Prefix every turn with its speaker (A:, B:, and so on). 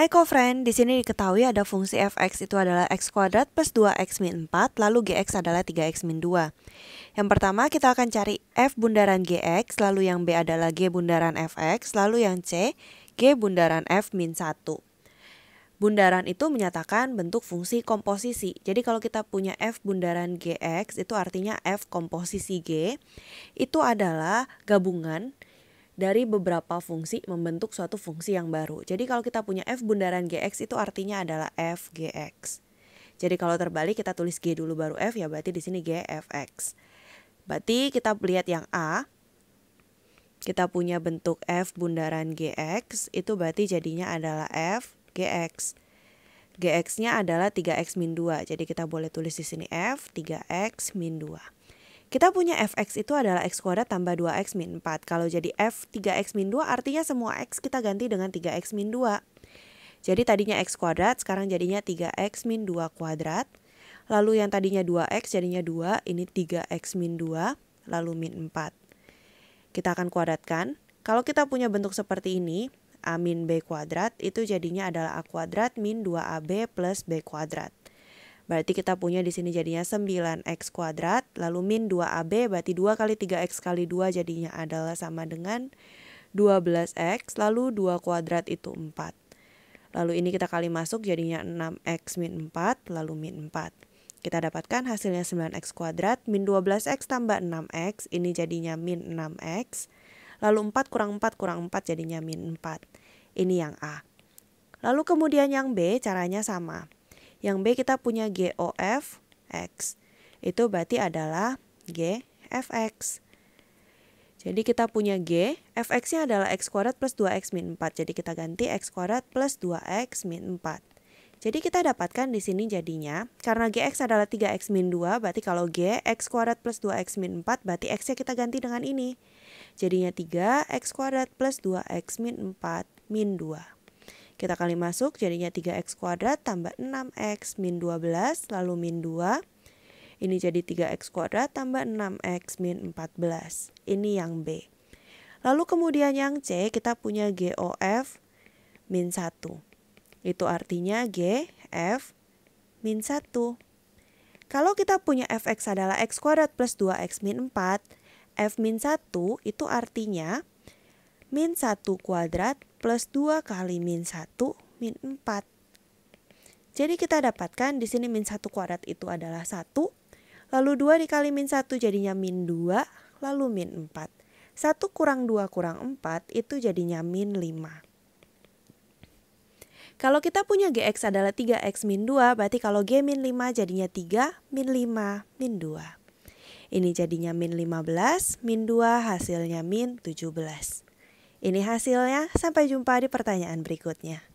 A: Hai kofriend, di sini diketahui ada fungsi fx itu adalah x kuadrat plus 2x min 4, lalu gx adalah 3x min 2. Yang pertama kita akan cari f bundaran gx, lalu yang b adalah g bundaran fx, lalu yang c g bundaran f min 1. Bundaran itu menyatakan bentuk fungsi komposisi. Jadi kalau kita punya f bundaran gx itu artinya f komposisi g itu adalah gabungan dari beberapa fungsi membentuk suatu fungsi yang baru. Jadi kalau kita punya f bundaran gx itu artinya adalah f gx. Jadi kalau terbalik kita tulis g dulu baru f ya berarti di sini g fx. Berarti kita lihat yang a. Kita punya bentuk f bundaran gx itu berarti jadinya adalah f gx. gx-nya adalah 3x min 2. Jadi kita boleh tulis di sini f 3x min 2. Kita punya fx itu adalah x kuadrat tambah 2x min 4. Kalau jadi f 3x min 2 artinya semua x kita ganti dengan 3x min 2. Jadi tadinya x kuadrat sekarang jadinya 3x min 2 kuadrat. Lalu yang tadinya 2x jadinya 2, ini 3x min 2, lalu min 4. Kita akan kuadratkan. Kalau kita punya bentuk seperti ini, a min b kuadrat itu jadinya adalah a kuadrat min 2ab plus b kuadrat. Berarti kita punya di sini jadinya 9x kuadrat, lalu min 2AB berarti 2 kali 3x kali 2 jadinya adalah sama dengan 12x, lalu 2 kuadrat itu 4. Lalu ini kita kali masuk jadinya 6x min 4, lalu min 4. Kita dapatkan hasilnya 9x kuadrat, min 12x tambah 6x, ini jadinya min 6x. Lalu 4 kurang 4 kurang 4 jadinya min 4. Ini yang A. Lalu kemudian yang B caranya sama. Yang B kita punya GOF X. Itu berarti adalah G fx. Jadi kita punya G, fx-nya adalah x kuadrat plus 2x min 4. Jadi kita ganti x kuadrat plus 2x min 4. Jadi kita dapatkan di sini jadinya, karena gx adalah 3x min 2, berarti kalau g, x kuadrat plus 2x min 4, berarti x-nya kita ganti dengan ini. Jadinya 3x kuadrat plus 2x min 4 min 2. Kita kali masuk jadinya 3x kuadrat tambah 6x min 12 lalu min 2. Ini jadi 3x kuadrat tambah 6x min 14. Ini yang B. Lalu kemudian yang C kita punya GOF min 1. Itu artinya GF min 1. Kalau kita punya fx adalah x kuadrat plus 2x min 4, f min 1 itu artinya min 1 kuadrat plus 2 kali min 1 min 4. Jadi kita dapatkan di sini min 1 kuadrat itu adalah 1, lalu 2 dikali min 1 jadinya min 2, lalu min 4. 1 kurang 2 kurang 4 itu jadinya min 5. Kalau kita punya gx adalah 3x min 2, berarti kalau g min 5 jadinya 3 min 5 min 2. Ini jadinya min 15, min 2 hasilnya min 17. Ini hasilnya, sampai jumpa di pertanyaan berikutnya.